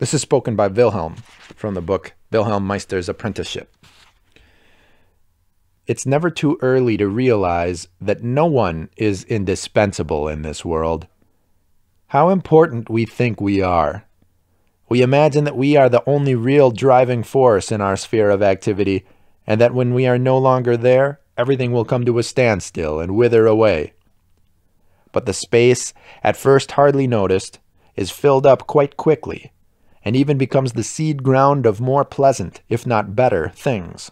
This is spoken by Wilhelm from the book Wilhelm Meister's Apprenticeship. It's never too early to realize that no one is indispensable in this world. How important we think we are. We imagine that we are the only real driving force in our sphere of activity, and that when we are no longer there, everything will come to a standstill and wither away. But the space, at first hardly noticed, is filled up quite quickly, and even becomes the seed ground of more pleasant, if not better, things.